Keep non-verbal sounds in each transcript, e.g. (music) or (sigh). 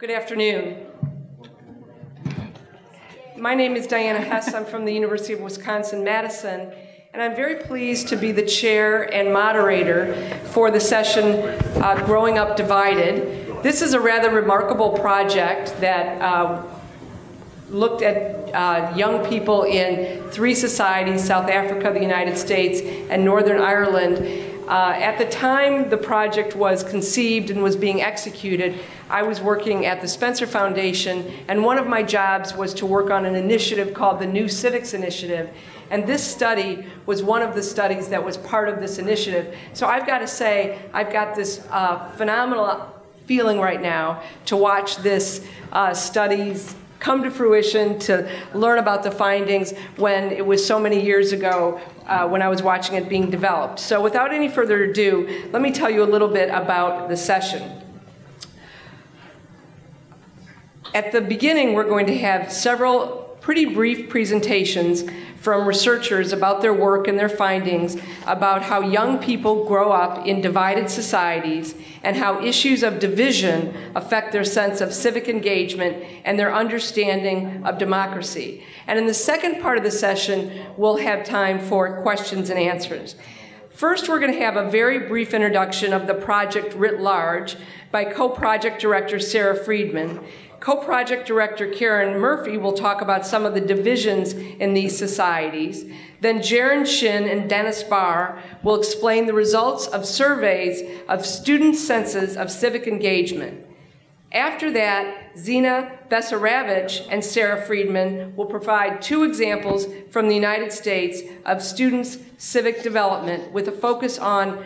Good afternoon. My name is Diana Hess. I'm from the University of Wisconsin-Madison, and I'm very pleased to be the chair and moderator for the session uh, Growing Up Divided. This is a rather remarkable project that uh, looked at uh, young people in three societies, South Africa, the United States, and Northern Ireland. Uh, at the time the project was conceived and was being executed, I was working at the Spencer Foundation, and one of my jobs was to work on an initiative called the New Civics Initiative. And this study was one of the studies that was part of this initiative. So I've got to say, I've got this uh, phenomenal feeling right now to watch this uh, studies come to fruition, to learn about the findings when it was so many years ago uh, when I was watching it being developed. So without any further ado, let me tell you a little bit about the session. At the beginning, we're going to have several pretty brief presentations from researchers about their work and their findings about how young people grow up in divided societies and how issues of division affect their sense of civic engagement and their understanding of democracy. And in the second part of the session, we'll have time for questions and answers. First, we're going to have a very brief introduction of the project writ large by co-project director Sarah Freedman, Co-project director Karen Murphy will talk about some of the divisions in these societies. Then Jaron Shin and Dennis Barr will explain the results of surveys of student senses of civic engagement. After that, Zina Besaravich and Sarah Freedman will provide two examples from the United States of students' civic development with a focus on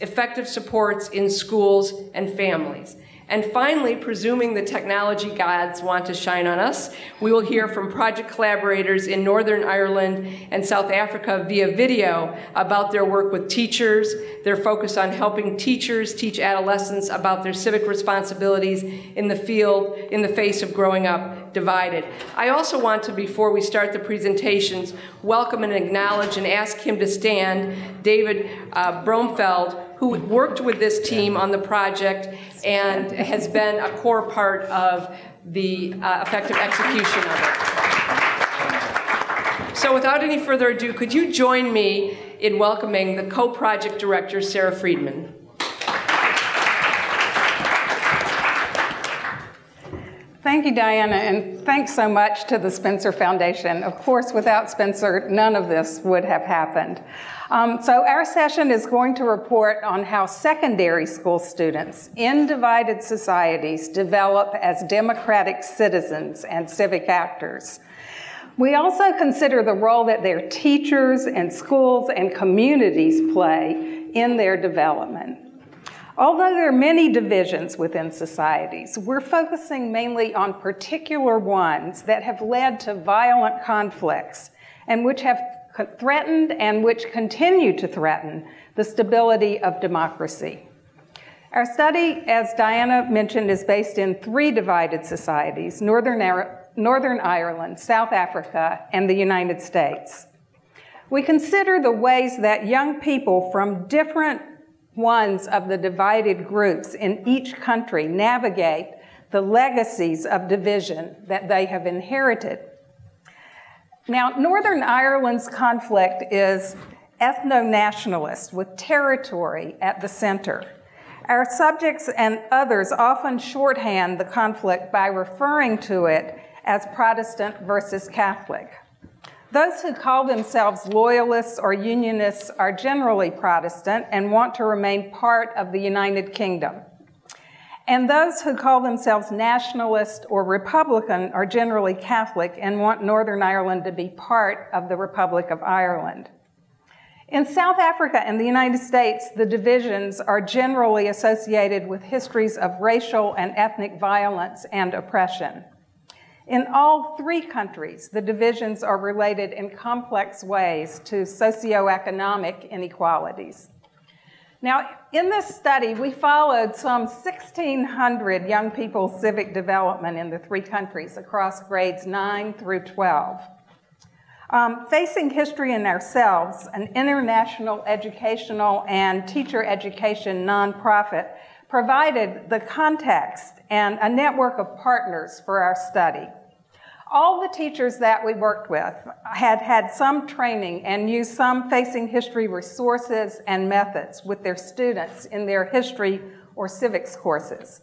effective supports in schools and families. And finally, presuming the technology gods want to shine on us, we will hear from project collaborators in Northern Ireland and South Africa via video about their work with teachers, their focus on helping teachers teach adolescents about their civic responsibilities in the field in the face of growing up divided. I also want to, before we start the presentations, welcome and acknowledge and ask him to stand David uh, Bromfeld, who worked with this team on the project and has been a core part of the uh, effective execution of it. So without any further ado, could you join me in welcoming the co-project director, Sarah Freedman. Thank you, Diana, and thanks so much to the Spencer Foundation. Of course, without Spencer, none of this would have happened. Um, so our session is going to report on how secondary school students in divided societies develop as democratic citizens and civic actors. We also consider the role that their teachers and schools and communities play in their development. Although there are many divisions within societies, we're focusing mainly on particular ones that have led to violent conflicts and which have threatened and which continue to threaten the stability of democracy. Our study, as Diana mentioned, is based in three divided societies, Northern, Northern Ireland, South Africa, and the United States. We consider the ways that young people from different ones of the divided groups in each country navigate the legacies of division that they have inherited now, Northern Ireland's conflict is ethno nationalist with territory at the center. Our subjects and others often shorthand the conflict by referring to it as Protestant versus Catholic. Those who call themselves loyalists or unionists are generally Protestant and want to remain part of the United Kingdom. And those who call themselves nationalist or Republican are generally Catholic and want Northern Ireland to be part of the Republic of Ireland. In South Africa and the United States, the divisions are generally associated with histories of racial and ethnic violence and oppression. In all three countries, the divisions are related in complex ways to socioeconomic inequalities. Now, in this study, we followed some 1,600 young people's civic development in the three countries across grades 9 through 12. Um, Facing History and Ourselves, an international educational and teacher education nonprofit, provided the context and a network of partners for our study. All the teachers that we worked with had had some training and used some facing history resources and methods with their students in their history or civics courses,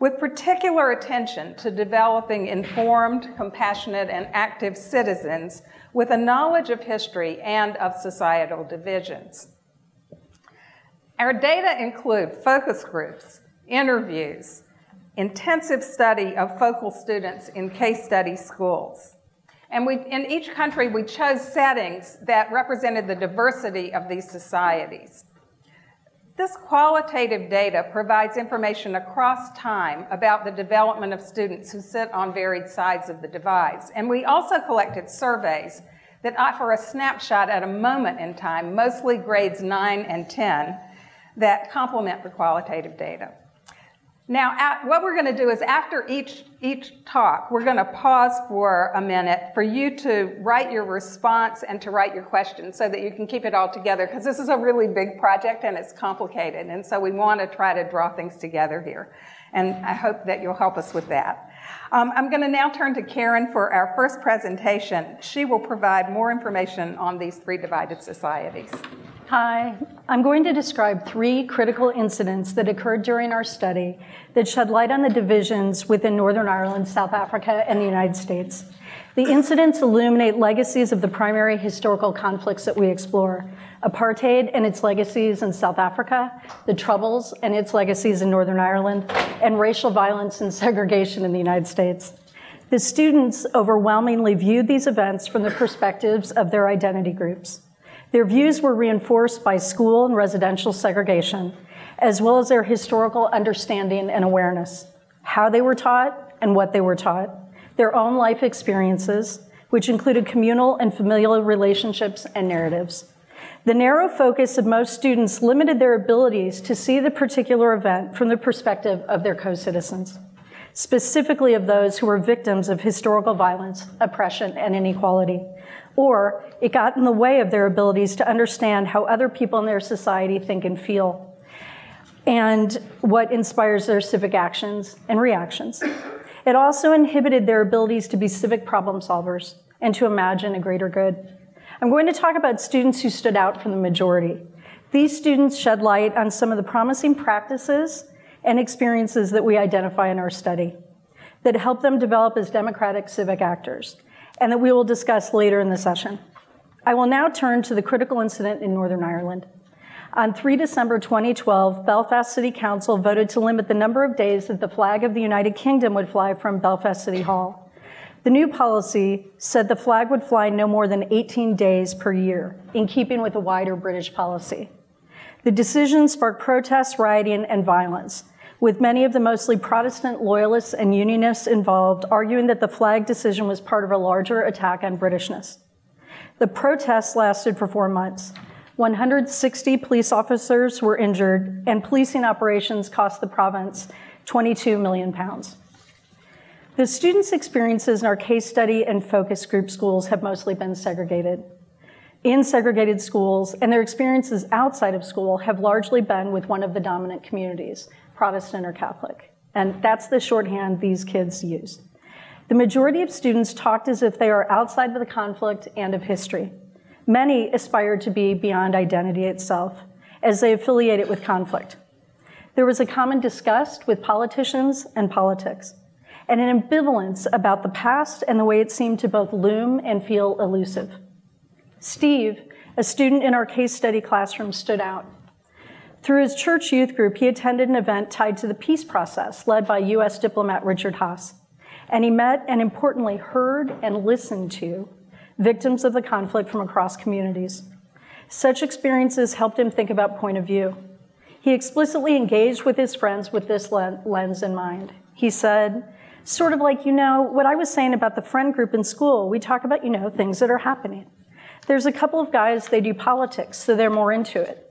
with particular attention to developing informed, compassionate, and active citizens with a knowledge of history and of societal divisions. Our data include focus groups, interviews, intensive study of focal students in case study schools. And we, in each country, we chose settings that represented the diversity of these societies. This qualitative data provides information across time about the development of students who sit on varied sides of the divides. And we also collected surveys that offer a snapshot at a moment in time, mostly grades 9 and 10, that complement the qualitative data. Now, at, what we're going to do is after each, each talk, we're going to pause for a minute for you to write your response and to write your questions so that you can keep it all together because this is a really big project and it's complicated. And so we want to try to draw things together here. And I hope that you'll help us with that. Um, I'm going to now turn to Karen for our first presentation. She will provide more information on these three divided societies. Hi, I'm going to describe three critical incidents that occurred during our study that shed light on the divisions within Northern Ireland, South Africa, and the United States. The incidents illuminate legacies of the primary historical conflicts that we explore apartheid and its legacies in South Africa, the Troubles and its legacies in Northern Ireland, and racial violence and segregation in the United States. The students overwhelmingly viewed these events from the perspectives of their identity groups. Their views were reinforced by school and residential segregation, as well as their historical understanding and awareness, how they were taught and what they were taught, their own life experiences, which included communal and familial relationships and narratives. The narrow focus of most students limited their abilities to see the particular event from the perspective of their co citizens, specifically of those who were victims of historical violence, oppression, and inequality or it got in the way of their abilities to understand how other people in their society think and feel, and what inspires their civic actions and reactions. It also inhibited their abilities to be civic problem solvers and to imagine a greater good. I'm going to talk about students who stood out from the majority. These students shed light on some of the promising practices and experiences that we identify in our study that help them develop as democratic civic actors and that we will discuss later in the session. I will now turn to the critical incident in Northern Ireland. On 3 December 2012, Belfast City Council voted to limit the number of days that the flag of the United Kingdom would fly from Belfast City Hall. The new policy said the flag would fly no more than 18 days per year, in keeping with a wider British policy. The decision sparked protests, rioting, and violence with many of the mostly Protestant loyalists and unionists involved arguing that the flag decision was part of a larger attack on Britishness. The protests lasted for four months. 160 police officers were injured, and policing operations cost the province 22 million pounds. The students' experiences in our case study and focus group schools have mostly been segregated. In segregated schools, and their experiences outside of school have largely been with one of the dominant communities, Protestant or Catholic. And that's the shorthand these kids use. The majority of students talked as if they are outside of the conflict and of history. Many aspired to be beyond identity itself, as they affiliate it with conflict. There was a common disgust with politicians and politics, and an ambivalence about the past and the way it seemed to both loom and feel elusive. Steve, a student in our case study classroom, stood out. Through his church youth group, he attended an event tied to the peace process led by U.S. diplomat Richard Haass. And he met and importantly heard and listened to victims of the conflict from across communities. Such experiences helped him think about point of view. He explicitly engaged with his friends with this lens in mind. He said, sort of like, you know, what I was saying about the friend group in school, we talk about, you know, things that are happening. There's a couple of guys, they do politics, so they're more into it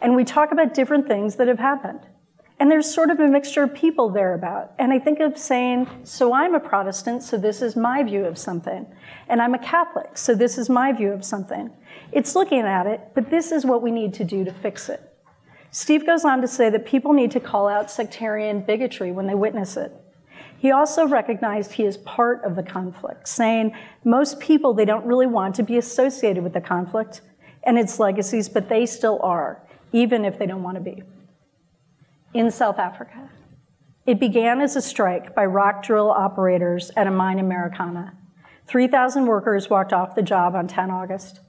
and we talk about different things that have happened. And there's sort of a mixture of people there about. And I think of saying, so I'm a Protestant, so this is my view of something. And I'm a Catholic, so this is my view of something. It's looking at it, but this is what we need to do to fix it. Steve goes on to say that people need to call out sectarian bigotry when they witness it. He also recognized he is part of the conflict, saying most people, they don't really want to be associated with the conflict and its legacies, but they still are, even if they don't want to be. In South Africa, it began as a strike by rock drill operators at a mine in Marikana. 3,000 workers walked off the job on 10 August.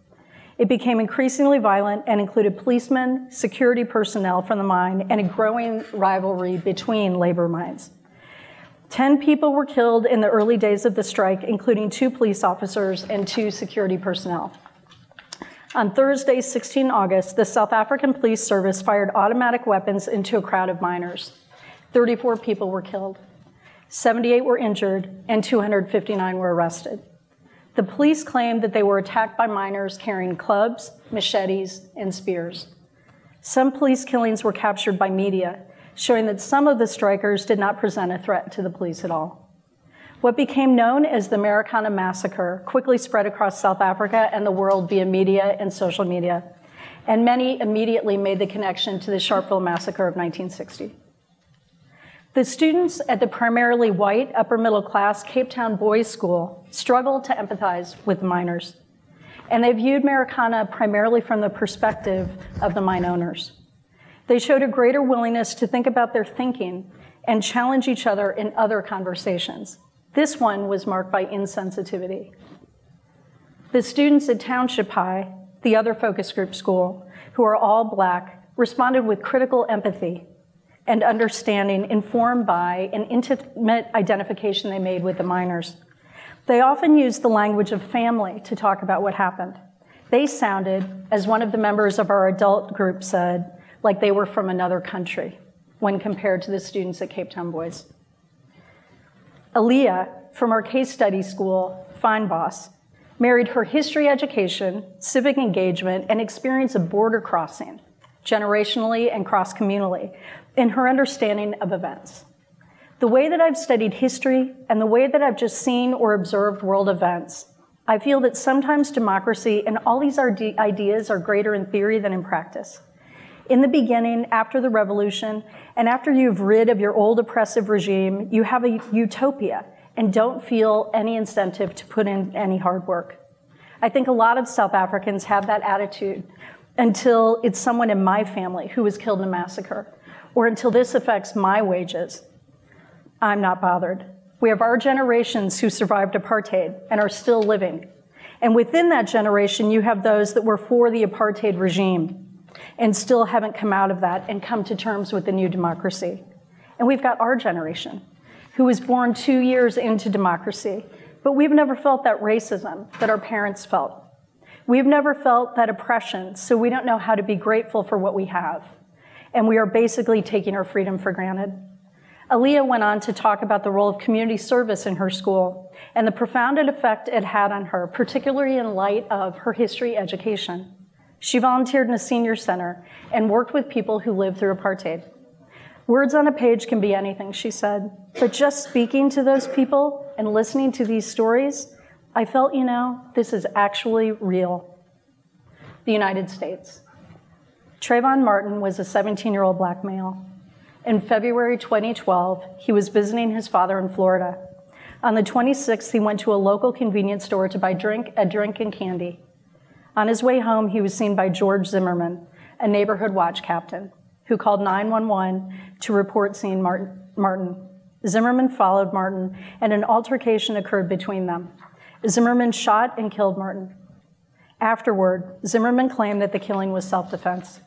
It became increasingly violent and included policemen, security personnel from the mine, and a growing rivalry between labor mines. 10 people were killed in the early days of the strike, including two police officers and two security personnel. On Thursday, 16 August, the South African Police Service fired automatic weapons into a crowd of miners. 34 people were killed, 78 were injured, and 259 were arrested. The police claimed that they were attacked by miners carrying clubs, machetes, and spears. Some police killings were captured by media, showing that some of the strikers did not present a threat to the police at all. What became known as the Marikana Massacre quickly spread across South Africa and the world via media and social media, and many immediately made the connection to the Sharpeville Massacre of 1960. The students at the primarily white, upper middle class Cape Town Boys School struggled to empathize with the miners, and they viewed Marikana primarily from the perspective of the mine owners. They showed a greater willingness to think about their thinking and challenge each other in other conversations. This one was marked by insensitivity. The students at Township High, the other focus group school, who are all black, responded with critical empathy and understanding informed by an intimate identification they made with the miners. They often used the language of family to talk about what happened. They sounded, as one of the members of our adult group said, like they were from another country when compared to the students at Cape Town Boys. Aaliyah, from our case study school, Fynbos, married her history education, civic engagement, and experience of border crossing, generationally and cross communally, in her understanding of events. The way that I've studied history and the way that I've just seen or observed world events, I feel that sometimes democracy and all these ideas are greater in theory than in practice. In the beginning, after the revolution, and after you've rid of your old oppressive regime, you have a utopia and don't feel any incentive to put in any hard work. I think a lot of South Africans have that attitude until it's someone in my family who was killed in a massacre, or until this affects my wages. I'm not bothered. We have our generations who survived apartheid and are still living. And within that generation, you have those that were for the apartheid regime and still haven't come out of that and come to terms with the new democracy. And we've got our generation, who was born two years into democracy, but we've never felt that racism that our parents felt. We've never felt that oppression, so we don't know how to be grateful for what we have. And we are basically taking our freedom for granted. Aaliyah went on to talk about the role of community service in her school and the profound effect it had on her, particularly in light of her history education. She volunteered in a senior center and worked with people who lived through apartheid. Words on a page can be anything, she said, but just speaking to those people and listening to these stories, I felt, you know, this is actually real. The United States. Trayvon Martin was a 17 year old black male. In February 2012, he was visiting his father in Florida. On the 26th, he went to a local convenience store to buy drink, a drink and candy. On his way home, he was seen by George Zimmerman, a neighborhood watch captain, who called 911 to report seeing Martin. Zimmerman followed Martin, and an altercation occurred between them. Zimmerman shot and killed Martin. Afterward, Zimmerman claimed that the killing was self defense.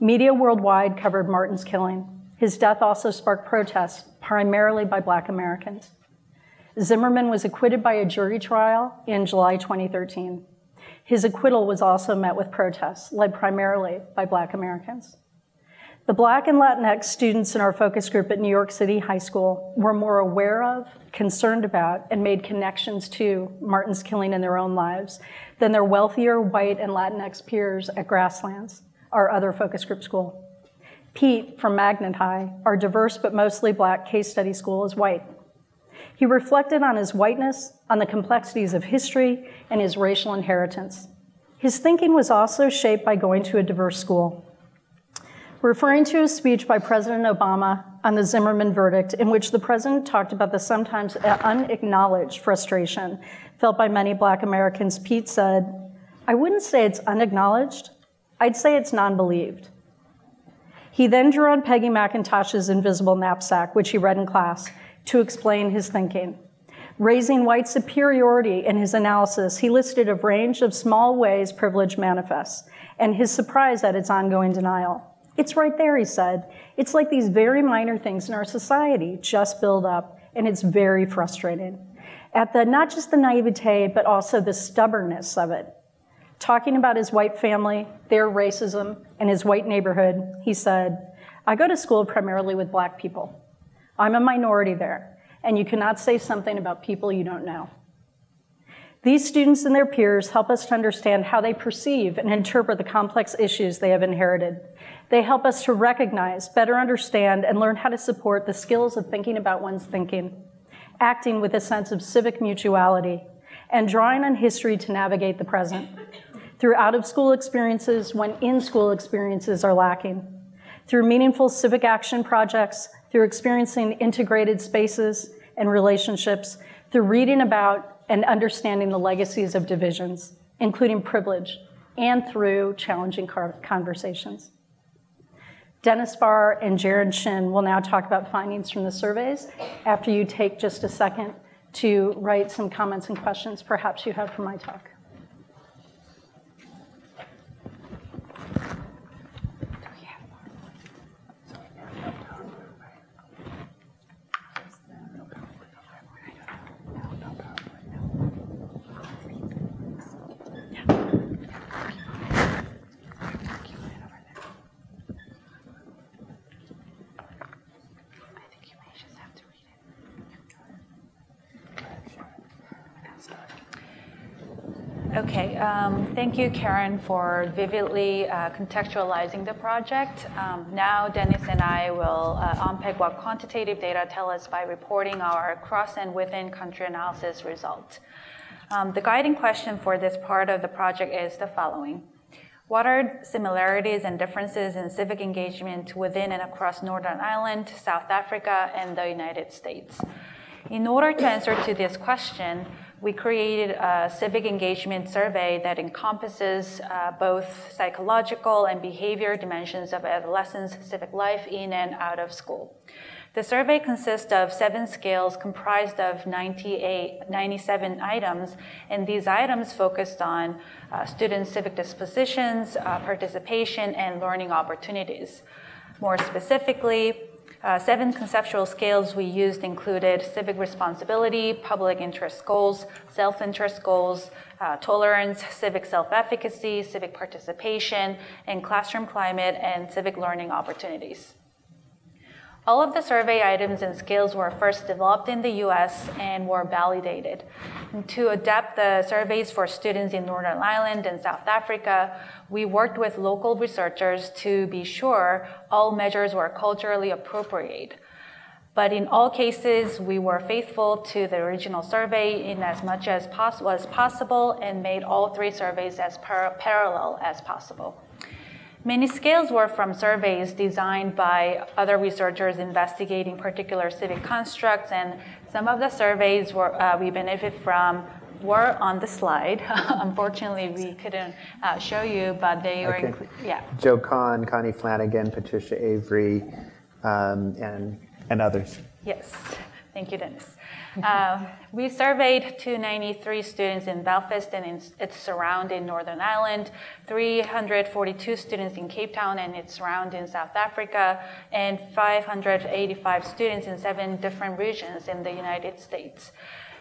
Media worldwide covered Martin's killing. His death also sparked protests, primarily by black Americans. Zimmerman was acquitted by a jury trial in July 2013. His acquittal was also met with protests, led primarily by Black Americans. The Black and Latinx students in our focus group at New York City High School were more aware of, concerned about, and made connections to Martin's killing in their own lives than their wealthier white and Latinx peers at Grasslands, our other focus group school. Pete from Magnet High, our diverse but mostly black case study school, is white. He reflected on his whiteness, on the complexities of history, and his racial inheritance. His thinking was also shaped by going to a diverse school. referring to a speech by President Obama on the Zimmerman verdict, in which the president talked about the sometimes unacknowledged frustration felt by many black Americans, Pete said, I wouldn't say it's unacknowledged, I'd say it's non believed. He then drew on Peggy McIntosh's invisible knapsack, which he read in class, to explain his thinking. Raising white superiority in his analysis, he listed a range of small ways privilege manifests and his surprise at its ongoing denial. It's right there, he said. It's like these very minor things in our society just build up, and it's very frustrating. At the not just the naivete, but also the stubbornness of it. Talking about his white family, their racism, and his white neighborhood, he said, I go to school primarily with black people. I'm a minority there, and you cannot say something about people you don't know. These students and their peers help us to understand how they perceive and interpret the complex issues they have inherited. They help us to recognize, better understand, and learn how to support the skills of thinking about one's thinking, acting with a sense of civic mutuality, and drawing on history to navigate the present. Through out of school experiences when in school experiences are lacking, through meaningful civic action projects, through experiencing integrated spaces and relationships, through reading about and understanding the legacies of divisions, including privilege, and through challenging conversations. Dennis Barr and Jared Shin will now talk about findings from the surveys. After you take just a second to write some comments and questions perhaps you have for my talk. Okay, um, thank you, Karen, for vividly uh, contextualizing the project. Um, now, Dennis and I will uh, unpack what quantitative data tell us by reporting our cross and within country analysis result. Um, the guiding question for this part of the project is the following. What are similarities and differences in civic engagement within and across Northern Ireland, South Africa, and the United States? In order to answer to this question, we created a civic engagement survey that encompasses uh, both psychological and behavior dimensions of adolescents' civic life in and out of school. The survey consists of seven scales comprised of 98, 97 items, and these items focused on uh, students' civic dispositions, uh, participation, and learning opportunities. More specifically, uh, seven conceptual scales we used included civic responsibility, public interest goals, self interest goals, uh, tolerance, civic self efficacy, civic participation, and classroom climate and civic learning opportunities. All of the survey items and skills were first developed in the US and were validated. And to adapt the surveys for students in Northern Ireland and South Africa, we worked with local researchers to be sure all measures were culturally appropriate. But in all cases, we were faithful to the original survey in as much as pos- was possible and made all three surveys as par- parallel as possible. Many scales were from surveys designed by other researchers investigating particular civic constructs, and some of the surveys were, uh, we benefit from were on the slide. (laughs) Unfortunately, we couldn't uh, show you, but they were, okay. yeah. Joe Kahn, Connie Flanagan, Patricia Avery, um, and, and others. Yes, thank you, Dennis. Uh, we surveyed 293 students in Belfast and in its surrounding Northern Ireland, 342 students in Cape Town and its surrounding South Africa, and 585 students in seven different regions in the United States.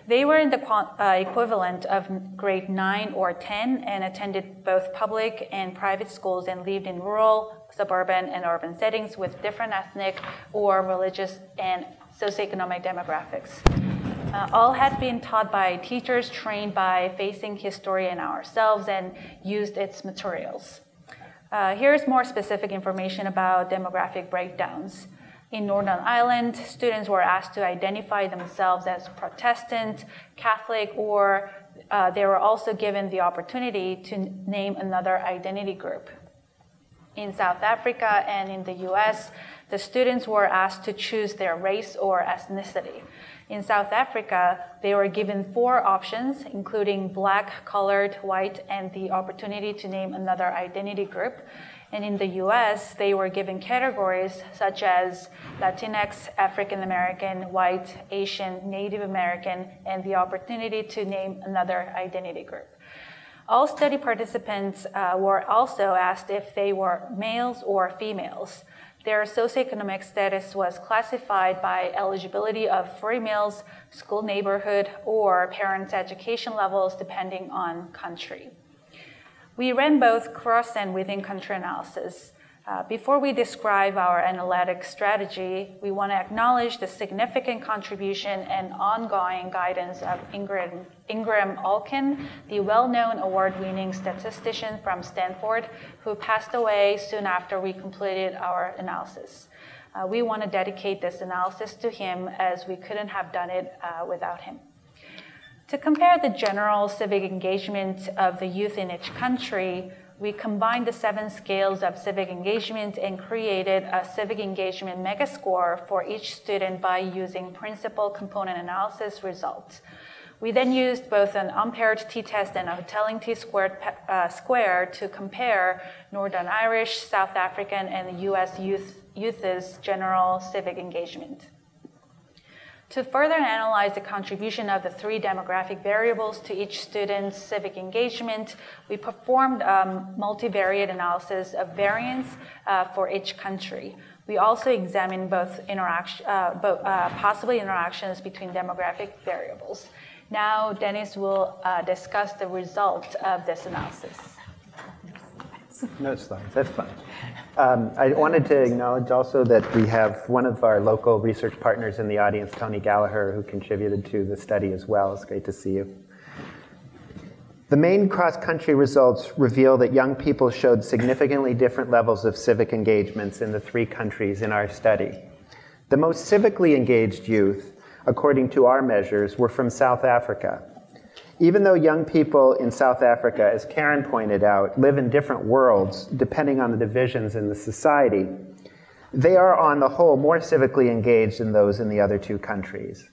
They were in the uh, equivalent of grade 9 or 10 and attended both public and private schools and lived in rural, suburban, and urban settings with different ethnic or religious and socioeconomic demographics. Uh, all had been taught by teachers trained by facing history and ourselves and used its materials. Uh, here's more specific information about demographic breakdowns. In Northern Ireland, students were asked to identify themselves as Protestant, Catholic, or uh, they were also given the opportunity to name another identity group. In South Africa and in the US, the students were asked to choose their race or ethnicity. In South Africa, they were given four options, including black, colored, white, and the opportunity to name another identity group. And in the US, they were given categories such as Latinx, African American, white, Asian, Native American, and the opportunity to name another identity group. All study participants uh, were also asked if they were males or females. Their socioeconomic status was classified by eligibility of free meals, school neighborhood, or parents' education levels depending on country. We ran both cross and within country analysis. Uh, before we describe our analytic strategy, we want to acknowledge the significant contribution and ongoing guidance of Ingram, Ingram Olkin, the well known award winning statistician from Stanford, who passed away soon after we completed our analysis. Uh, we want to dedicate this analysis to him as we couldn't have done it uh, without him. To compare the general civic engagement of the youth in each country, we combined the seven scales of civic engagement and created a civic engagement megascore for each student by using principal component analysis results. We then used both an unpaired t-test and a Hotelling t-squared uh, square to compare Northern Irish, South African, and U.S. youth, youth's general civic engagement. To further analyze the contribution of the three demographic variables to each student's civic engagement, we performed um, multivariate analysis of variance uh, for each country. We also examined both, interaction, uh, both uh, possible interactions between demographic variables. Now, Dennis will uh, discuss the result of this analysis. No slides, that's fine. Um, I wanted to acknowledge also that we have one of our local research partners in the audience, Tony Gallagher, who contributed to the study as well. It's great to see you. The main cross country results reveal that young people showed significantly different levels of civic engagements in the three countries in our study. The most civically engaged youth, according to our measures, were from South Africa, even though young people in South Africa, as Karen pointed out, live in different worlds depending on the divisions in the society, they are on the whole more civically engaged than those in the other two countries.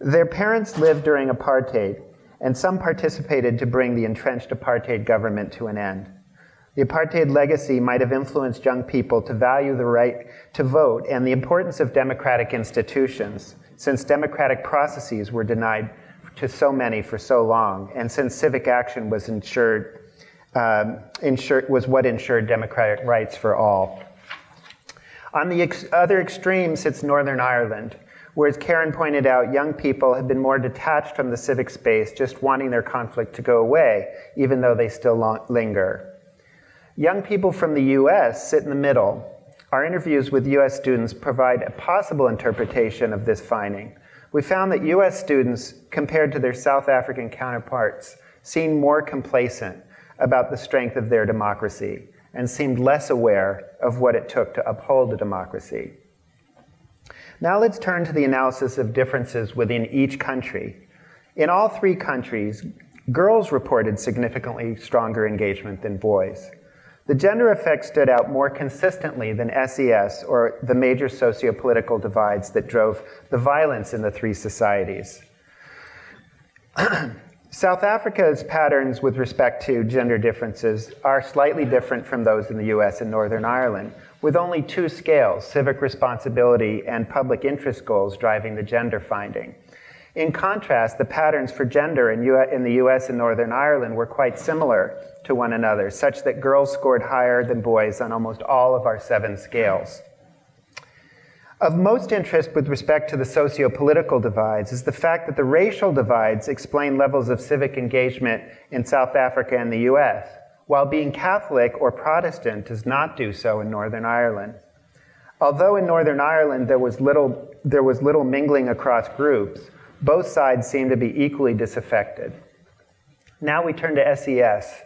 Their parents lived during apartheid, and some participated to bring the entrenched apartheid government to an end. The apartheid legacy might have influenced young people to value the right to vote and the importance of democratic institutions, since democratic processes were denied to so many for so long. And since civic action was ensured, um, was what ensured democratic rights for all. On the ex- other extreme sits Northern Ireland, where, as Karen pointed out, young people have been more detached from the civic space, just wanting their conflict to go away, even though they still linger. Young people from the US sit in the middle. Our interviews with US students provide a possible interpretation of this finding. We found that US students, compared to their South African counterparts, seemed more complacent about the strength of their democracy and seemed less aware of what it took to uphold a democracy. Now let's turn to the analysis of differences within each country. In all three countries, girls reported significantly stronger engagement than boys. The gender effect stood out more consistently than SES or the major socio-political divides that drove the violence in the three societies. (clears throat) South Africa's patterns with respect to gender differences are slightly different from those in the US and Northern Ireland, with only two scales, civic responsibility and public interest goals driving the gender finding. In contrast, the patterns for gender in, U- in the US and Northern Ireland were quite similar to one another, such that girls scored higher than boys on almost all of our seven scales. Of most interest with respect to the socio political divides is the fact that the racial divides explain levels of civic engagement in South Africa and the US, while being Catholic or Protestant does not do so in Northern Ireland. Although in Northern Ireland there was little, there was little mingling across groups, both sides seem to be equally disaffected. Now we turn to SES.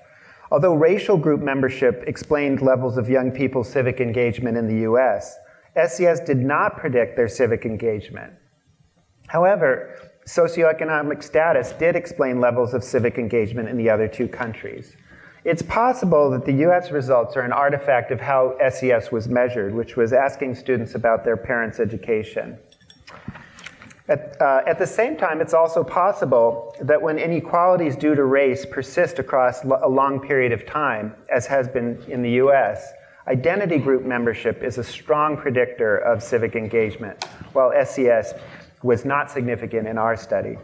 Although racial group membership explained levels of young people's civic engagement in the US, SES did not predict their civic engagement. However, socioeconomic status did explain levels of civic engagement in the other two countries. It's possible that the US results are an artifact of how SES was measured, which was asking students about their parents' education. At, uh, at, the same time, it's also possible that when inequalities due to race persist across a long period of time, as has been in the US, identity group membership is a strong predictor of civic engagement, while SES was not significant in our study.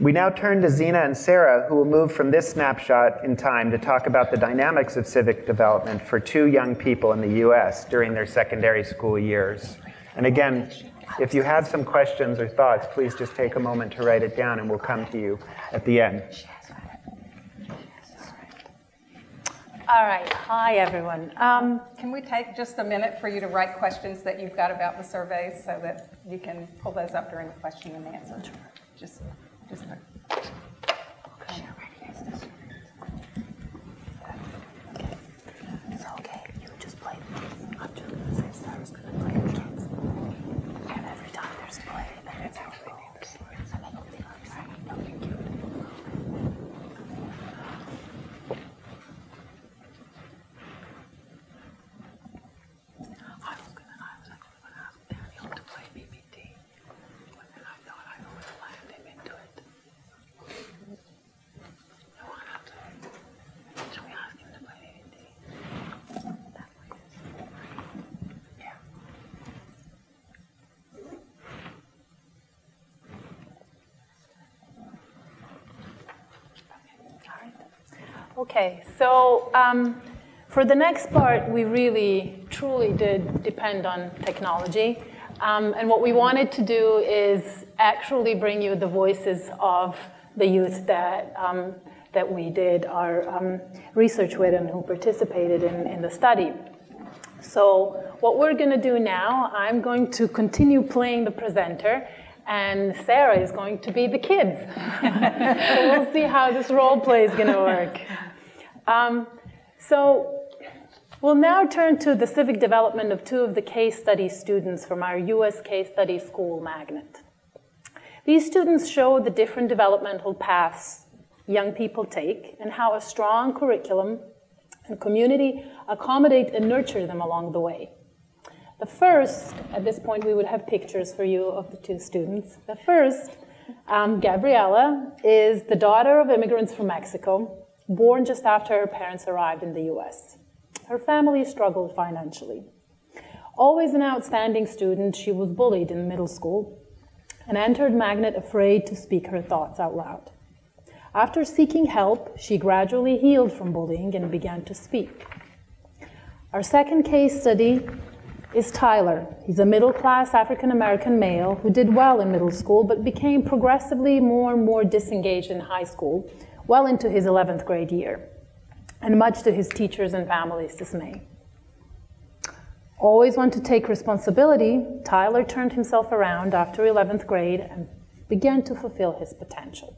We now turn to Zena and Sarah, who will move from this snapshot in time to talk about the dynamics of civic development for two young people in the US during their secondary school years. And again, if you have some questions or thoughts, please just take a moment to write it down and we'll come to you at the end. All right. Hi, everyone. Um, can we take just a minute for you to write questions that you've got about the surveys so that you can pull those up during the question and answer? Just just like. It's okay. You just play. I'm just gonna say Sarah's gonna play the kids. And every time there's play, then it's how it goes. And then you'll be like, right, no, thank you. I was gonna, I was actually gonna ask Daniel to play BBT, but then I thought I would have land him into it. No, I have to. Shall we ask him to play BBT? That way. Yeah. Okay, so um, for the next part, we really, truly did depend on technology. Um, and what we wanted to do is actually bring you the voices of the youth that, um, that we did our um, research with and who participated in, in the study. So what we're going to do now, I'm going to continue playing the presenter, and Sarah is going to be the kids. (laughs) so we'll see how this role play is going to work. Um, so we'll now turn to the civic development of two of the case study students from our US case study school magnet. These students show the different developmental paths young people take and how a strong curriculum and community accommodate and nurture them along the way. The first, at this point, we would have pictures for you of the two students. The first, um, Gabriela, is the daughter of immigrants from Mexico, born just after her parents arrived in the US. Her family struggled financially. Always an outstanding student, she was bullied in middle school and entered Magnet afraid to speak her thoughts out loud. After seeking help, she gradually healed from bullying and began to speak. Our second case study is Tyler. He's a middle class African American male who did well in middle school but became progressively more and more disengaged in high school, well into his 11th grade year, and much to his teachers' and family's dismay. Always want to take responsibility, Tyler turned himself around after 11th grade and began to fulfill his potential.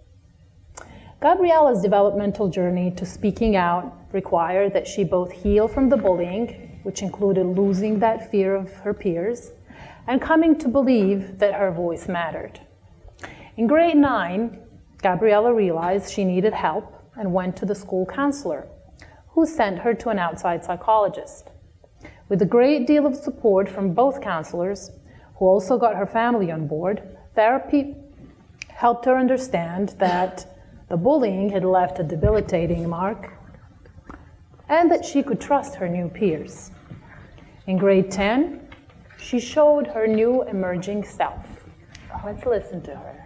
Gabriella's developmental journey to speaking out required that she both heal from the bullying, which included losing that fear of her peers, and coming to believe that her voice mattered. In grade nine, Gabriela realized she needed help and went to the school counselor, who sent her to an outside psychologist. With a great deal of support from both counselors, who also got her family on board, therapy helped her understand that the bullying had left a debilitating mark and that she could trust her new peers. In grade 10, she showed her new emerging self. Let's listen to her.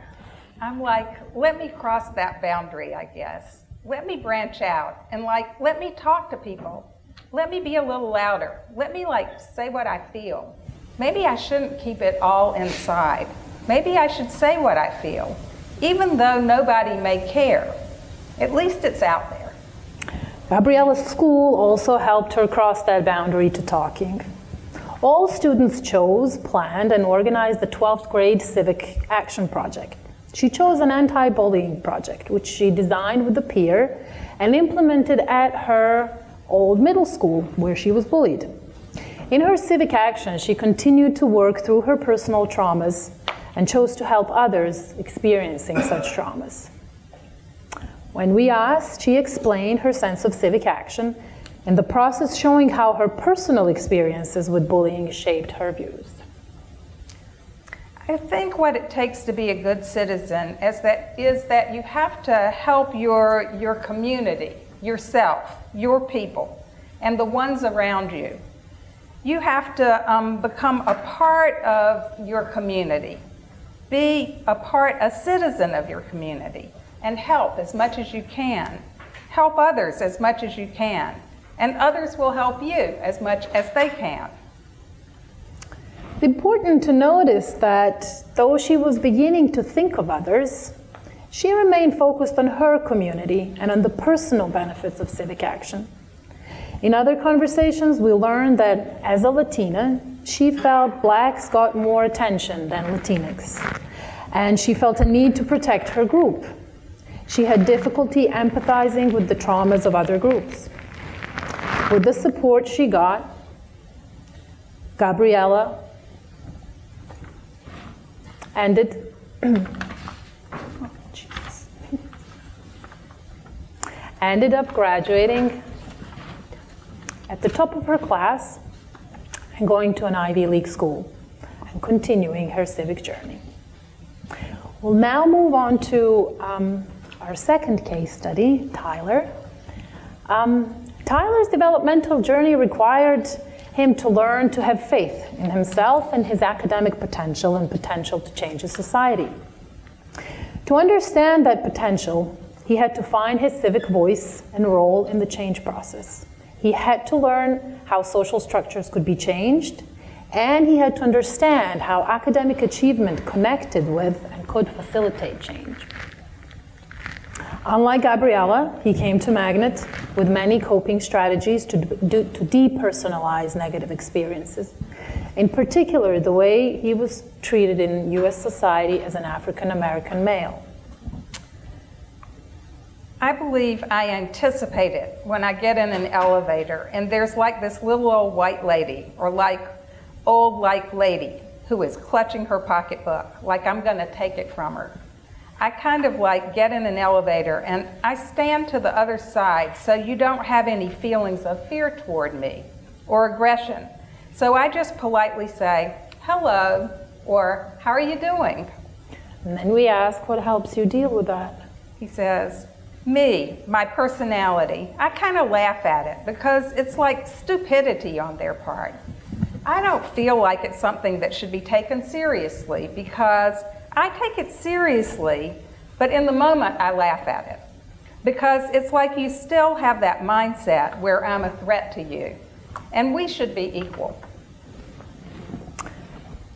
I'm like, let me cross that boundary, I guess. Let me branch out and like, let me talk to people. Let me be a little louder. Let me like say what I feel. Maybe I shouldn't keep it all inside. Maybe I should say what I feel, even though nobody may care. At least it's out there. Gabriella's school also helped her cross that boundary to talking. All students chose, planned, and organized the 12th grade civic action project. She chose an anti bullying project, which she designed with a peer and implemented at her old middle school where she was bullied. In her civic action, she continued to work through her personal traumas and chose to help others experiencing such traumas. When we asked, she explained her sense of civic action in the process showing how her personal experiences with bullying shaped her views. I think what it takes to be a good citizen is that, is that you have to help your, your community, yourself, your people, and the ones around you. You have to um, become a part of your community, be a part, a citizen of your community, and help as much as you can. Help others as much as you can, and others will help you as much as they can. Important to notice that though she was beginning to think of others, she remained focused on her community and on the personal benefits of civic action. In other conversations, we learned that as a Latina, she felt blacks got more attention than Latinx, and she felt a need to protect her group. She had difficulty empathizing with the traumas of other groups. With the support she got, Gabriella ended ended up graduating at the top of her class and going to an Ivy League school and continuing her civic journey. We'll now move on to um, our second case study, Tyler. Um, Tyler's developmental journey required him to learn to have faith in himself and his academic potential and potential to change his society. To understand that potential, he had to find his civic voice and role in the change process. He had to learn how social structures could be changed, and he had to understand how academic achievement connected with and could facilitate change. Unlike Gabriella, he came to Magnet with many coping strategies to, do, to depersonalize negative experiences. In particular, the way he was treated in US society as an African American male. I believe I anticipate it when I get in an elevator and there's like this little old white lady or like old like lady who is clutching her pocketbook like I'm going to take it from her. I kind of like get in an elevator and I stand to the other side so you don't have any feelings of fear toward me or aggression. So I just politely say, hello, or how are you doing? And then we ask, what helps you deal with that? He says, me, my personality. I kind of laugh at it because it's like stupidity on their part. I don't feel like it's something that should be taken seriously because I take it seriously, but in the moment I laugh at it. Because it's like you still have that mindset where I'm a threat to you. And we should be equal.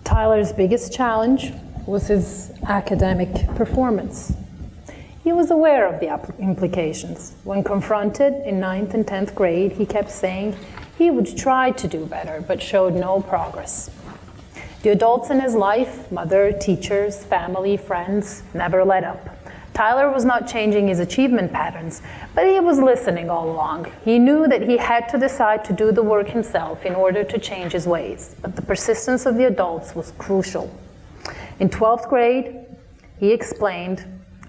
Tyler's biggest challenge was his academic performance. He was aware of the implications. When confronted in ninth and 10th grade, he kept saying he would try to do better, but showed no progress. The adults in his life, mother, teachers, family, friends, never let up. Tyler was not changing his achievement patterns, but he was listening all along. He knew that he had to decide to do the work himself in order to change his ways, but the persistence of the adults was crucial. In 12th grade, he explained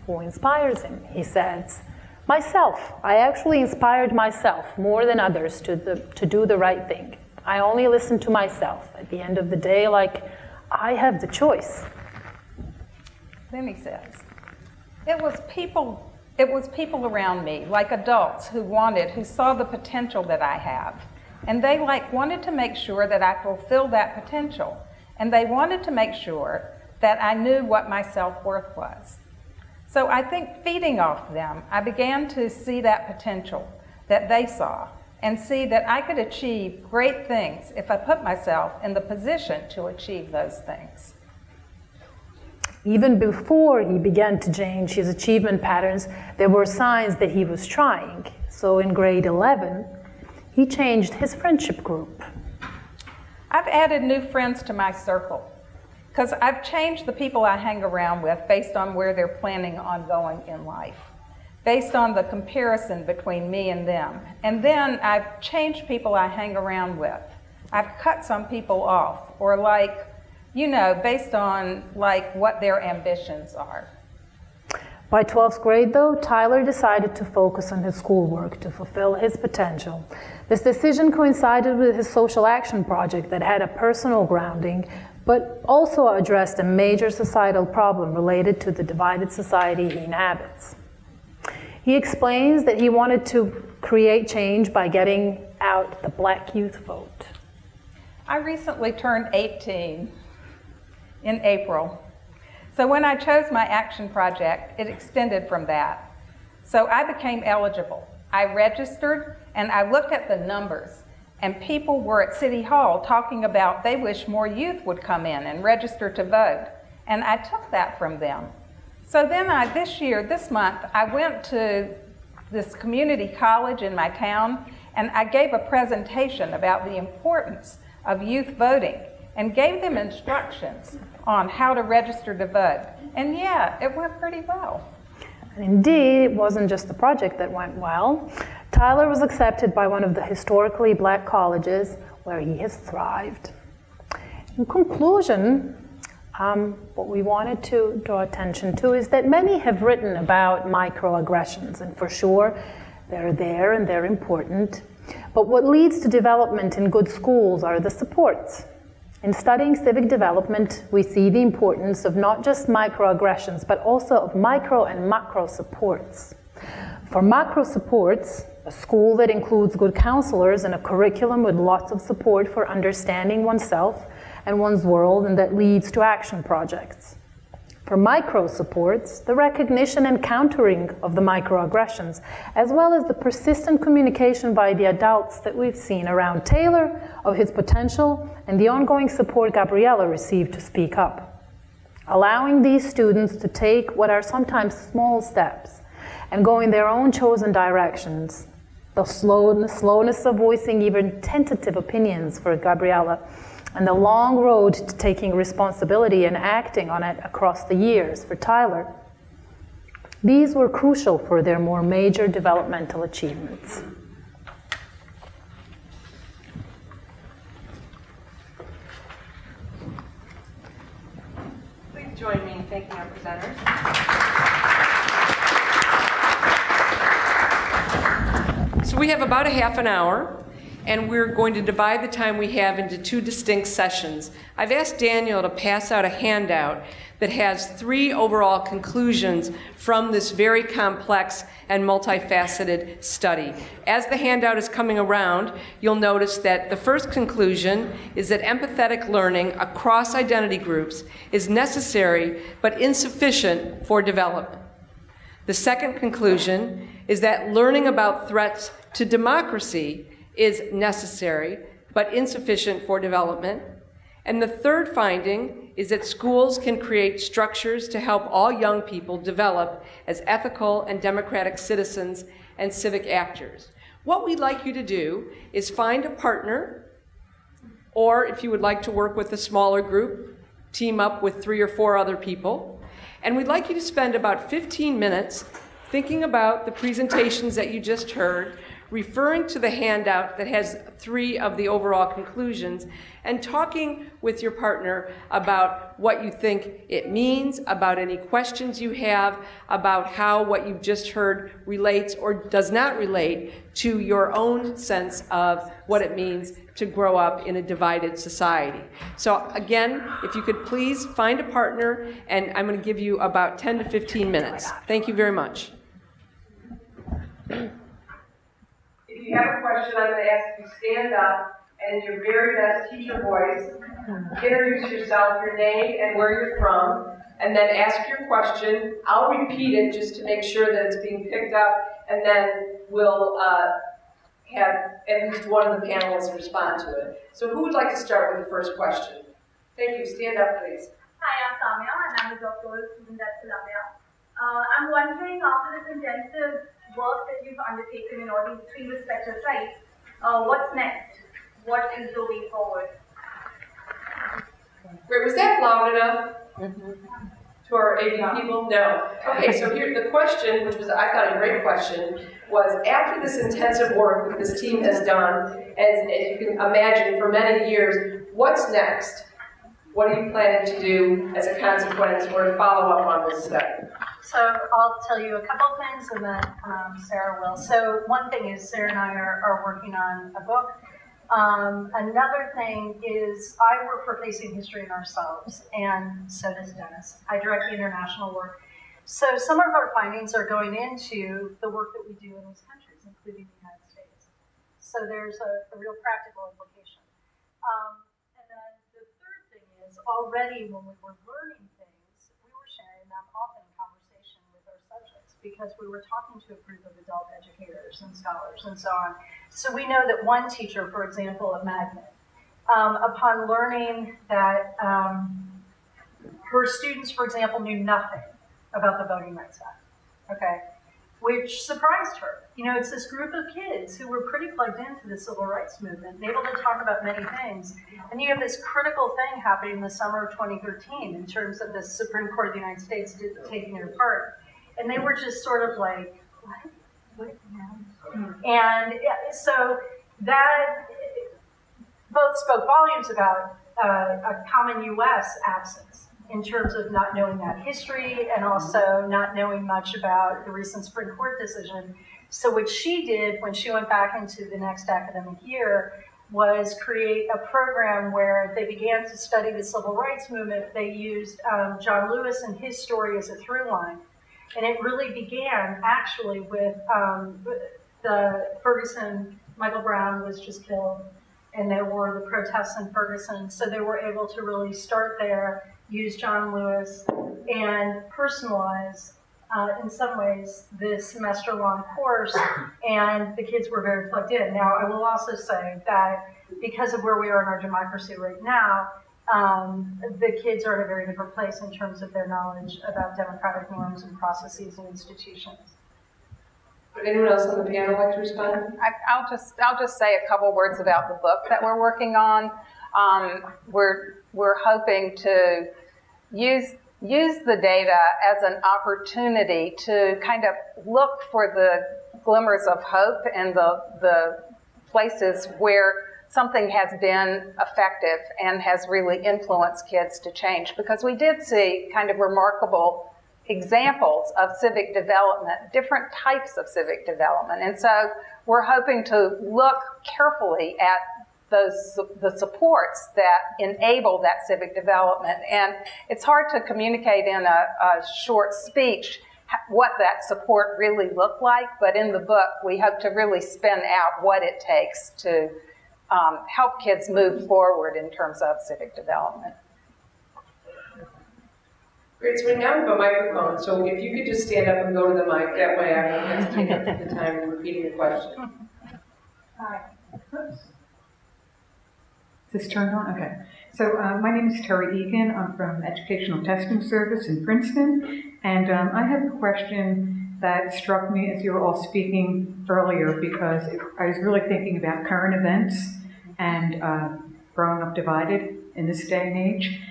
who inspires him. He says, Myself. I actually inspired myself more than others to, the, to do the right thing. I only listen to myself. At the end of the day, like, I have the choice. Then he says, it was people, it was people around me, like adults who wanted, who saw the potential that I have. And they like wanted to make sure that I fulfilled that potential. And they wanted to make sure that I knew what my self-worth was. So I think feeding off them, I began to see that potential that they saw and see that I could achieve great things if I put myself in the position to achieve those things. Even before he began to change his achievement patterns, there were signs that he was trying. So in grade 11, he changed his friendship group. I've added new friends to my circle because I've changed the people I hang around with based on where they're planning on going in life based on the comparison between me and them. And then I've changed people I hang around with. I've cut some people off, or like, you know, based on like what their ambitions are. By 12th grade, though, Tyler decided to focus on his schoolwork to fulfill his potential. This decision coincided with his social action project that had a personal grounding, but also addressed a major societal problem related to the divided society he inhabits. He explains that he wanted to create change by getting out the black youth vote. I recently turned 18 in April. So when I chose my action project, it extended from that. So I became eligible. I registered and I looked at the numbers, and people were at City Hall talking about they wish more youth would come in and register to vote. And I took that from them. So then I, this year, this month, I went to this community college in my town and I gave a presentation about the importance of youth voting and gave them instructions on how to register to vote. And yeah, it went pretty well. And indeed, it wasn't just the project that went well. Tyler was accepted by one of the historically black colleges where he has thrived. In conclusion, um, what we wanted to draw attention to is that many have written about microaggressions, and for sure they're there and they're important. But what leads to development in good schools are the supports. In studying civic development, we see the importance of not just microaggressions, but also of micro and macro supports. For macro supports, a school that includes good counselors and a curriculum with lots of support for understanding oneself and one's world and that leads to action projects. For micro supports, the recognition and countering of the microaggressions, as well as the persistent communication by the adults that we've seen around Tyler of his potential and the ongoing support Gabriella received to speak up. Allowing these students to take what are sometimes small steps and go in their own chosen directions. The slowness, slowness of voicing even tentative opinions for Gabriella and the long road to taking responsibility and acting on it across the years for Tyler. These were crucial for their more major developmental achievements. Please join me in thanking our presenters. So we have about a half an hour and we're going to divide the time we have into two distinct sessions. I've asked Daniel to pass out a handout that has three overall conclusions from this very complex and multifaceted study. As the handout is coming around, you'll notice that the first conclusion is that empathetic learning across identity groups is necessary but insufficient for development. The second conclusion is that learning about threats to democracy is necessary but insufficient for development. And the third finding is that schools can create structures to help all young people develop as ethical and democratic citizens and civic actors. What we'd like you to do is find a partner, or if you would like to work with a smaller group, team up with three or four other people. And we'd like you to spend about 15 minutes thinking about the presentations that you just heard, referring to the handout that has three of the overall conclusions, and talking with your partner about what you think it means, about any questions you have, about how what you've just heard relates or does not relate to your own sense of what it means to grow up in a divided society. So again, if you could please find a partner, and I'm going to give you about 10 to 15 minutes. Thank you very much. You have a question, I'm going to ask you to stand up and in your very best teacher voice, introduce yourself, your name, and where you're from, and then ask your question. I'll repeat it just to make sure that it's being picked up, and then we'll uh, have at least one of the panelists respond to it. So who would like to start with the first question? Thank you. Stand up, please. Hi, I'm Samya, and I'm a doctoral student at Columbia. Uh, I'm wondering, after this intensive work that you've undertaken in all these three respective sites, uh, what's next? What is the way forward? Wait, was that loud enough? To our AV people? No. Okay, so here, the question, which was, I thought a great question, was after this intensive work that this team has done, as, as you can imagine, for many years, what's next? What are you planning to do as a consequence or to follow up on this study? So I'll tell you a couple things and then um, Sarah will. So one thing is Sarah and I are, are working on a book. Um, another thing is I work for Facing History and ourselves, and so does Dennis. I direct the international work. So some of our findings are going into the work that we do in these countries, including the United States. So there's a, a real practical implication. Um, and then the third thing is already when we were learning things, we were sharing them often in conversation with our subjects because we were talking to a group of adult educators and scholars and so on. So we know that one teacher, for example, at Magnet, um, upon learning that um, her students, for example, knew nothing about the Voting Rights Act, okay, which surprised her. You know, it's this group of kids who were pretty plugged into the civil rights movement, able to talk about many things. And you have this critical thing happening in the summer of 2013 in terms of the Supreme Court of the United States taking it apart. And they were just sort of like, what? What now? And so that both spoke volumes about uh, a common U.S. absence in terms of not knowing that history and also not knowing much about the recent Supreme Court decision. So what she did when she went back into the next academic year was create a program where they began to study the civil rights movement. They used um, John Lewis and his story as a through line. And it really began actually with um, the Ferguson, Michael Brown was just killed, and there were the protests in Ferguson. So they were able to really start there use John Lewis and personalize, uh, in some ways, this semester long course, and the kids were very plugged in. Now, I will also say that because of where we are in our democracy right now, um, the kids are in a very different place in terms of their knowledge about democratic norms and processes and institutions. Would anyone else on the panel like to respond? I, will just I'll just say a couple words about the book that we're working on. Um, we're we're hoping to use use the data as an opportunity to kind of look for the glimmers of hope and the the places where something has been effective and has really influenced kids to change because we did see kind of remarkable examples of civic development, different types of civic development. And so we're hoping to look carefully at those the supports that enable that civic development. And it's hard to communicate in a, a short speech what that support really looked like, but in the book, we hope to really spin out what it takes to um, help kids move forward in terms of civic development. Great, so we now have a microphone, so if you could just stand up and go to the mic, that way I don't have to take up the time repeating the question. Hi. Is this turned on? Okay. So uh, my name is Terry Egan. I'm from Educational Testing Service in Princeton. And um, I have a question that struck me as you were all speaking earlier because I was really thinking about current events and uh, growing up divided in this day and age.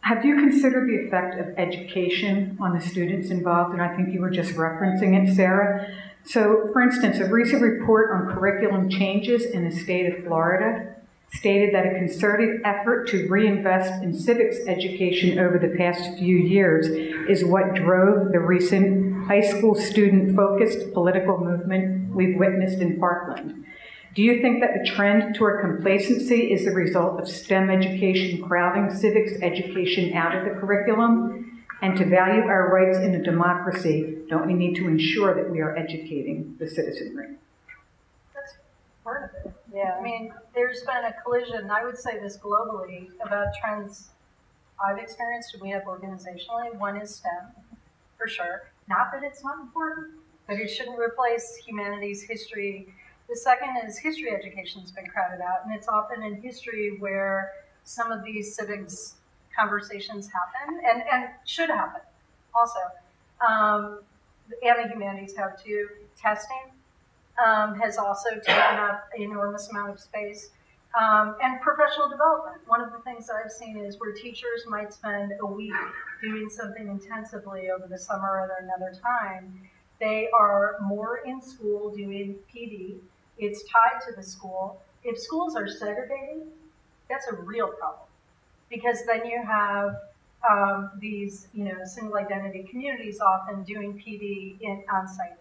Have you considered the effect of education on the students involved? And I think you were just referencing it, Sarah. So, for instance, a recent report on curriculum changes in the state of Florida stated that a concerted effort to reinvest in civics education over the past few years is what drove the recent high school student focused political movement we've witnessed in Parkland. Do you think that the trend toward complacency is the result of STEM education crowding civics education out of the curriculum? And to value our rights in a democracy, don't we need to ensure that we are educating the citizenry? That's part of it. Yeah, I mean, there's been a collision, I would say this globally, about trends I've experienced and we have organizationally. One is STEM, for sure. Not that it's not important, but it shouldn't replace humanities, history. The second is history education has been crowded out, and it's often in history where some of these civics conversations happen and, and should happen also. Um, and the humanities have too. Testing, um, has also taken up an enormous amount of space. Um, and professional development. One of the things I've seen is where teachers might spend a week doing something intensively over the summer or another time. They are more in school doing PD. It's tied to the school. If schools are segregated, that's a real problem. because then you have um, these, you know, single identity communities often doing PD in on-site.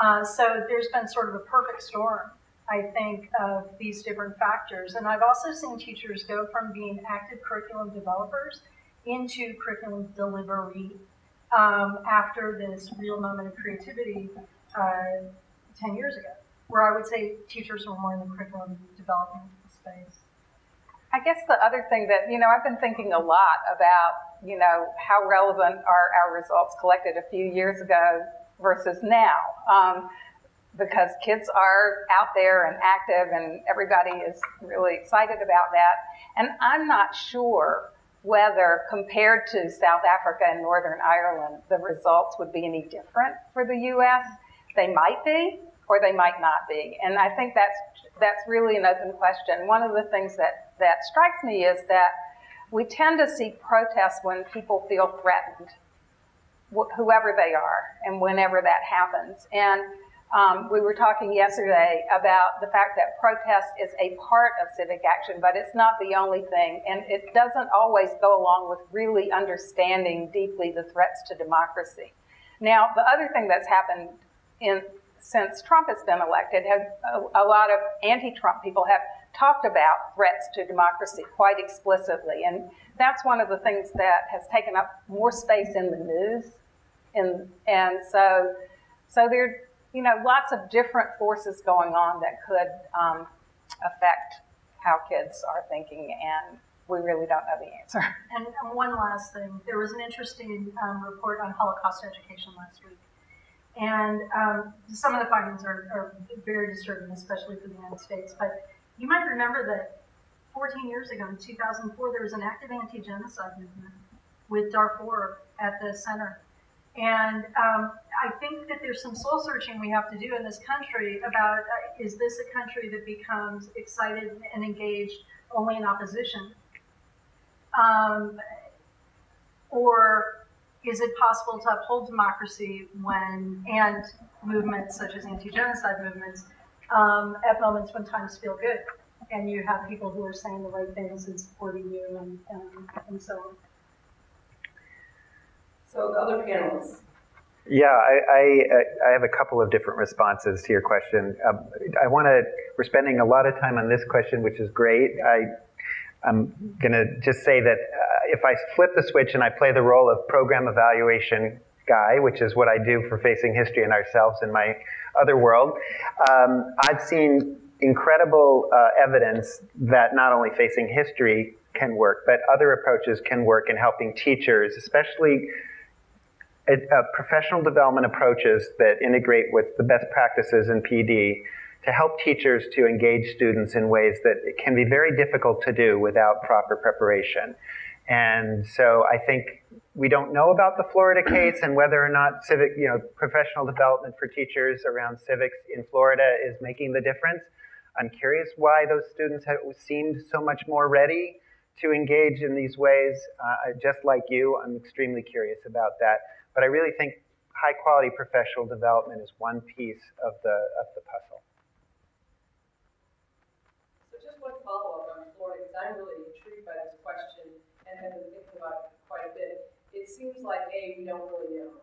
Uh, so there's been sort of a perfect storm, I think, of these different factors. And I've also seen teachers go from being active curriculum developers into curriculum delivery um, after this real moment of creativity uh, 10 years ago, where I would say teachers were more in the curriculum development space. I guess the other thing that, you know, I've been thinking a lot about, you know, how relevant are our results collected a few years ago versus now. Um, because kids are out there and active and everybody is really excited about that. And I'm not sure whether compared to South Africa and Northern Ireland, the results would be any different for the US. They might be, or they might not be. And I think that's that's really an open question. One of the things that, that strikes me is that we tend to see protests when people feel threatened, wh- whoever they are, and whenever that happens. And um, we were talking yesterday about the fact that protest is a part of civic action, but it's not the only thing. And it doesn't always go along with really understanding deeply the threats to democracy. Now, the other thing that's happened in since Trump has been elected, have a, a lot of anti-Trump people have talked about threats to democracy quite explicitly, and that's one of the things that has taken up more space in the news. And and so, so there, you know, lots of different forces going on that could um, affect how kids are thinking, and we really don't know the answer. And, and one last thing, there was an interesting um, report on Holocaust education last week and um, some of the findings are, are, very disturbing, especially for the United States. But you might remember that 14 years ago, in 2004, there was an active anti-genocide movement with Darfur at the center. And um, I think that there's some soul searching we have to do in this country about uh, is this a country that becomes excited and engaged only in opposition? Um, or is it possible to uphold democracy when and movements such as anti-genocide movements um, at moments when times feel good and you have people who are saying the right things and supporting you and, and, and so on. So the other panelists. Yeah, I, I, I, have a couple of different responses to your question. Um, I want to, we're spending a lot of time on this question, which is great. I, I'm going to just say that uh, if I flip the switch and I play the role of program evaluation guy, which is what I do for Facing History and Ourselves in my other world, um, I've seen incredible uh, evidence that not only Facing History can work, but other approaches can work in helping teachers, especially uh, professional development approaches that integrate with the best practices in PD to help teachers to engage students in ways that can be very difficult to do without proper preparation. And so I think we don't know about the Florida case and whether or not civic, you know, professional development for teachers around civics in Florida is making the difference. I'm curious why those students have seemed so much more ready to engage in these ways. Uh, just like you, I'm extremely curious about that. But I really think high quality professional development is one piece of the, of the puzzle. I'm really intrigued by this question and have been thinking about it quite a bit. It seems like, A, we don't really know.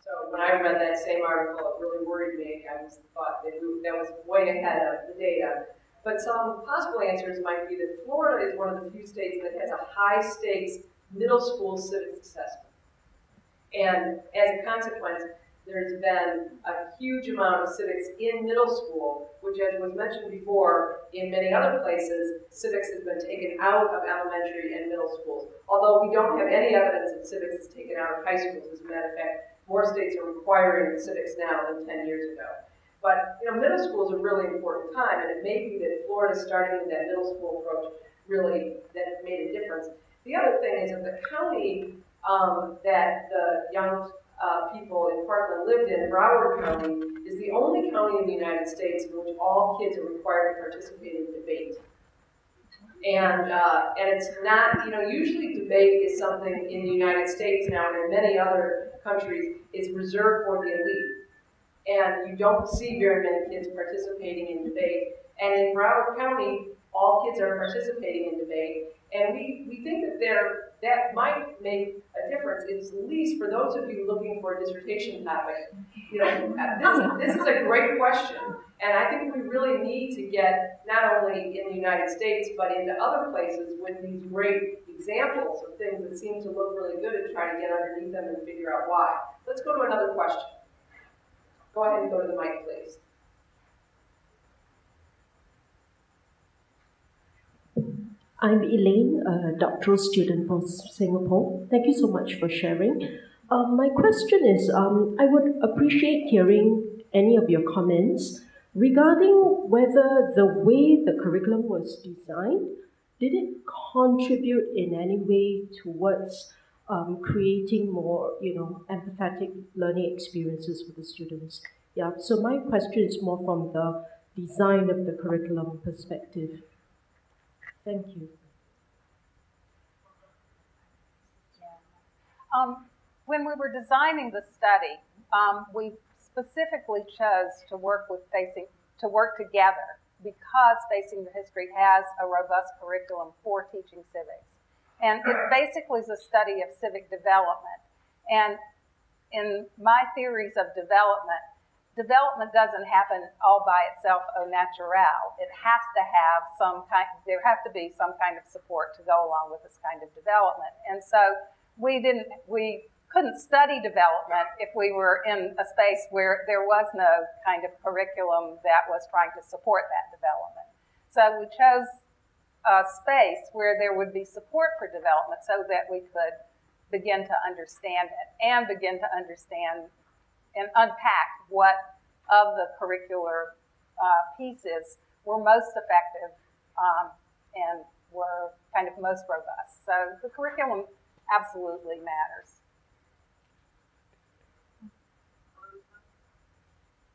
So when I read that same article, it really worried me. I was thought that that was way ahead of the data. But some possible answers might be that Florida is one of the few states that has a high stakes middle school civics assessment. And as a consequence, there's been a huge amount of civics in middle school, which as was mentioned before, in many other places, civics has been taken out of elementary and middle schools. Although we don't have any evidence that civics is taken out of high schools. As a matter of fact, more states are requiring civics now than 10 years ago. But you know, middle school is a really important time, and it may be that Florida starting with that middle school approach really that made a difference. The other thing is that the county um, that the young uh, people in Parkland lived in, Broward County, is the only county in the United States in which all kids are required to participate in debate. And, uh, and it's not, you know, usually debate is something in the United States now and in many other countries is reserved for the elite. And you don't see very many kids participating in debate. And in Broward County, all kids are participating in debate. And we, we think that there, that might make a difference, at least for those of you looking for a dissertation topic. You know, uh, this, uh-huh. this is a great question, and I think we really need to get, not only in the United States, but into other places with these great examples of things that seem to look really good and try to get underneath them and figure out why. Let's go to another question. Go ahead and go to the mic, please. I'm Elaine, a doctoral student from Singapore. Thank you so much for sharing. Um, my question is um, I would appreciate hearing any of your comments regarding whether the way the curriculum was designed did it contribute in any way towards um, creating more, you know, empathetic learning experiences for the students? Yeah. So my question is more from the design of the curriculum perspective. Thank you. Um, when we were designing the study, um, we specifically chose to work with facing to work together because Facing the History has a robust curriculum for teaching civics. And it basically is a study of civic development. And in my theories of development, development doesn't happen all by itself au naturel. It has to have some kind, there have to be some kind of support to go along with this kind of development. And so we didn't, we couldn't study development if we were in a space where there was no kind of curriculum that was trying to support that development. So we chose a space where there would be support for development so that we could begin to understand it and begin to understand and unpack what of the curricular uh, pieces were most effective um, and were kind of most robust. So the curriculum absolutely matters.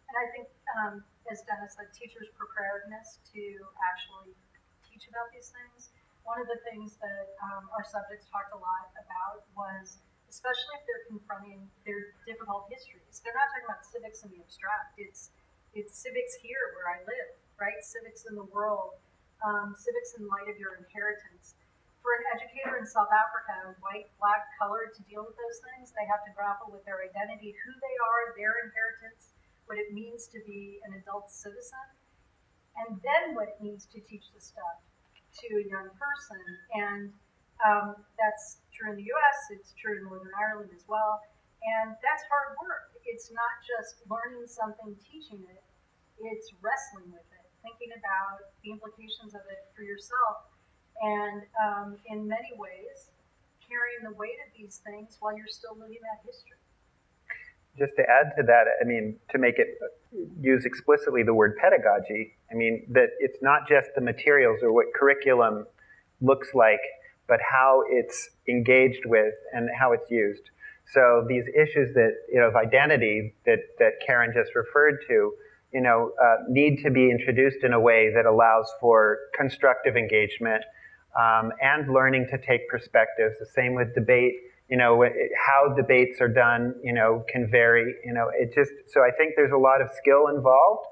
And I think, um, as Dennis said, teachers' preparedness to actually teach about these things. One of the things that um, our subjects talked a lot about was especially if they're confronting their difficult histories. They're not talking about civics in the abstract. It's it's civics here where I live, right? Civics in the world, um, civics in light of your inheritance. For an educator in South Africa, white, black, colored, to deal with those things, they have to grapple with their identity, who they are, their inheritance, what it means to be an adult citizen, and then what it means to teach the stuff to a young person. And um, that's true in the US, it's true in Northern Ireland as well. And that's hard work. It's not just learning something, teaching it, it's wrestling with it, thinking about the implications of it for yourself. And um, in many ways, carrying the weight of these things while you're still living that history. Just to add to that, I mean, to make it use explicitly the word pedagogy, I mean, that it's not just the materials or what curriculum looks like but how it's engaged with and how it's used. So these issues that you know of identity that that Karen just referred to, you know, uh, need to be introduced in a way that allows for constructive engagement um, and learning to take perspectives. The same with debate. You know, how debates are done, you know, can vary. You know, it just so I think there's a lot of skill involved,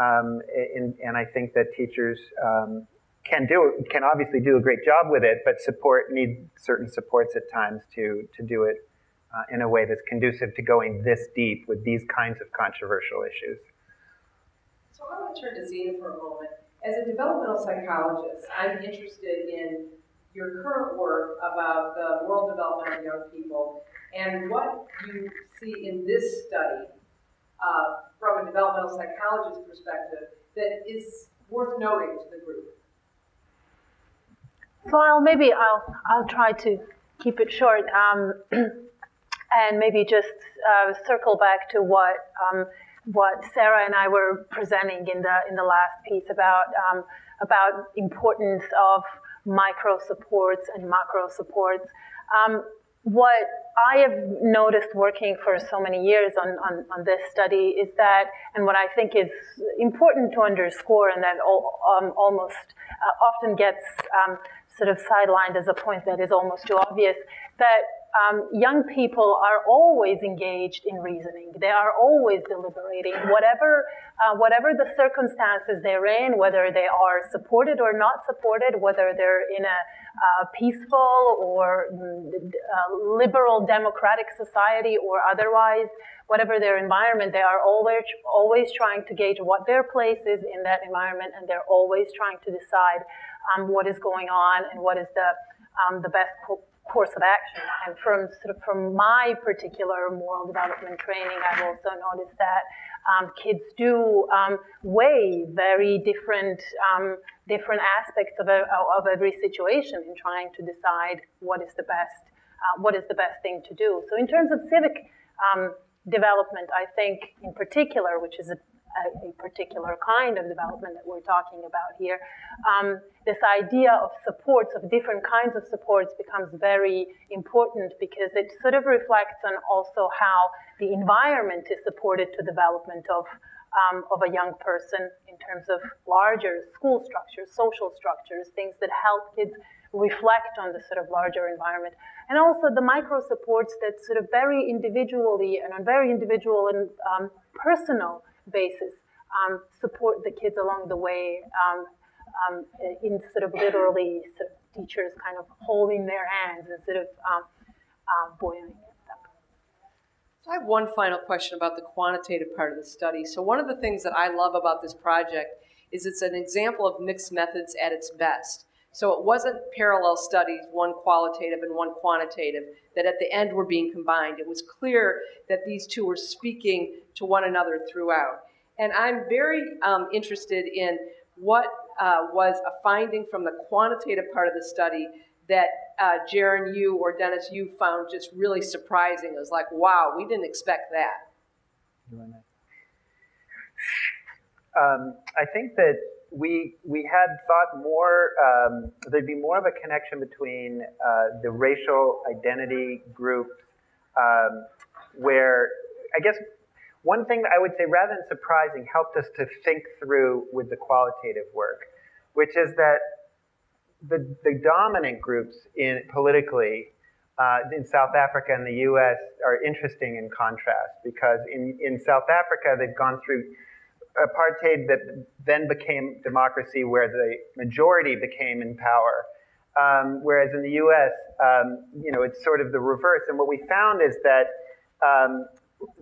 um, in, and I think that teachers um, can do can obviously do a great job with it, but support need certain supports at times to to do it uh, in a way that's conducive to going this deep with these kinds of controversial issues. So I want to turn to Zena for a moment. As a developmental psychologist, I'm interested in your current work about the moral development of young people and what you see in this study uh, from a developmental psychologist perspective that is worth noting to the group. So I'll maybe I'll I'll try to keep it short um, (clears throat) and maybe just uh, circle back to what um, what Sarah and I were presenting in the in the last piece about um, about importance of micro supports and macro supports. Um, what I have noticed working for so many years on, on, on, this study is that, and what I think is important to underscore and that all, um, almost uh, often gets um, sort of sidelined as a point that is almost too obvious, that um, young people are always engaged in reasoning. They are always deliberating, whatever, uh, whatever the circumstances they're in, whether they are supported or not supported, whether they're in a, uh, peaceful or uh, liberal democratic society or otherwise, whatever their environment, they are always, always trying to gauge what their place is in that environment and they're always trying to decide um, what is going on and what is the, um, the best co- course of action. And from sort of from my particular moral development training, I've also noticed that um, kids do um, weigh very different um, different aspects of, a, of every situation in trying to decide what is the best uh, what is the best thing to do. So in terms of civic um, development, I think in particular, which is a a, a, particular kind of development that we're talking about here. Um, this idea of supports, of different kinds of supports, becomes very important because it sort of reflects on also how the environment is supported to development of, um, of a young person in terms of larger school structures, social structures, things that help kids reflect on the sort of larger environment. And also the micro supports that sort of very individually and on very individual and um, personal basis um, support the kids along the way um, um, in sort of literally sort of teachers kind of holding their hands instead of um, buoying them. So I have one final question about the quantitative part of the study. So one of the things that I love about this project is it's an example of mixed methods at its best. So it wasn't parallel studies, one qualitative and one quantitative, that at the end were being combined. It was clear that these two were speaking to one another throughout. And I'm very um, interested in what uh, was a finding from the quantitative part of the study that uh, Jaron, you or Dennis, you found just really surprising. It was like, wow, we didn't expect that. Um, I think that we we had thought more um, there'd be more of a connection between uh, the racial identity group, um, where I guess one thing that I would say, rather than surprising, helped us to think through with the qualitative work, which is that the, the dominant groups in politically uh, in South Africa and the U.S. are interesting in contrast because in, in South Africa they've gone through apartheid that then became democracy where the majority became in power. Um, whereas in the U.S., um, you know, it's sort of the reverse. And what we found is that um,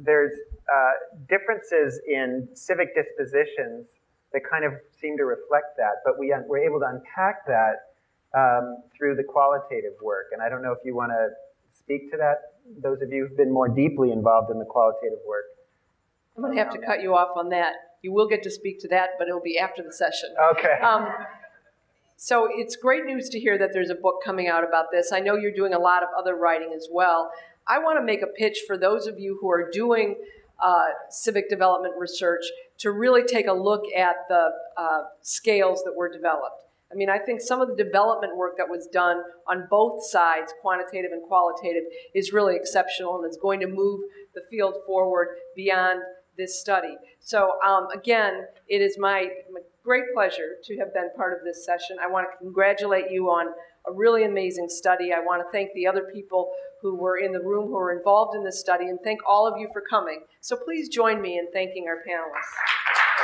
there's uh, differences in civic dispositions that kind of seem to reflect that, but we were able to unpack that um, through the qualitative work. And I don't know if you want to speak to that, those of you who've been more deeply involved in the qualitative work. I'm going to have to cut you off on that. You will get to speak to that, but it'll be after the session. Okay. Um, so it's great news to hear that there's a book coming out about this. I know you're doing a lot of other writing as well. I want to make a pitch for those of you who are doing uh, civic development research to really take a look at the uh, scales that were developed. I mean, I think some of the development work that was done on both sides, quantitative and qualitative, is really exceptional and is going to move the field forward beyond this study. So um, again, it is my, my, great pleasure to have been part of this session. I want to congratulate you on a really amazing study. I want to thank the other people who were in the room who were involved in this study and thank all of you for coming. So please join me in thanking our panelists.